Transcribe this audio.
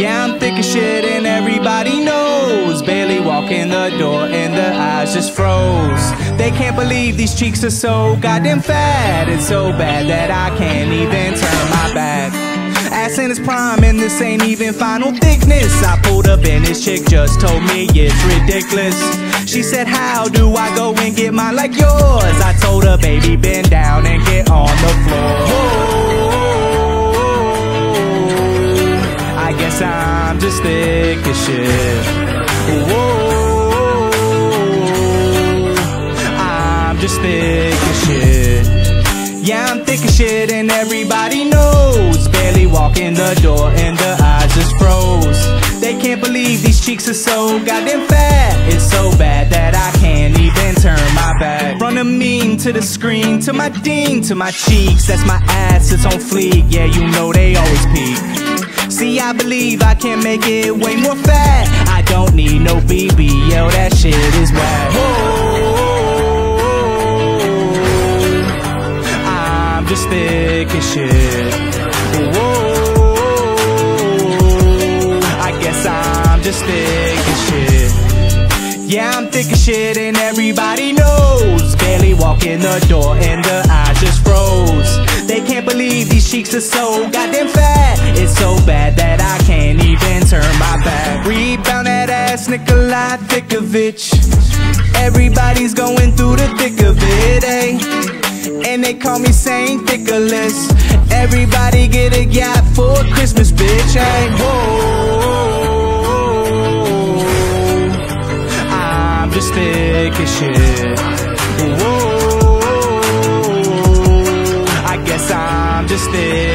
Yeah, I'm thick as shit and everybody knows. Barely walk in the door and the eyes just froze. They can't believe these cheeks are so goddamn fat. It's so bad that I can't even turn my back. Ass in its prime and this ain't even final thickness. I pulled up and this chick just told me it's ridiculous. She said, How do I go and get mine like yours? I told her, Baby, bend down and get on the floor. Guess I'm just thick as shit. Whoa, I'm just thick as shit. Yeah, I'm thick as shit and everybody knows. Barely walking the door and the eyes just froze. They can't believe these cheeks are so goddamn fat. It's so bad that I can't even turn my back. From the mean to the screen, to my ding, to my cheeks. That's my ass, it's on fleek. Yeah, you know they always peak. See, I believe I can make it way more fat. I don't need no BBL, that shit is whack. I'm just thick as shit. Whoa, I guess I'm just thick as shit. Yeah, I'm thick as shit and everybody knows. Barely walking the door and the believe these cheeks are so goddamn fat. It's so bad that I can't even turn my back. Rebound that ass, Nikolai Thickovich. Everybody's going through the thick of it, eh? And they call me Saint Thickless. Everybody get a gap for Christmas, bitch, eh? Whoa, I'm just thick as shit. just there.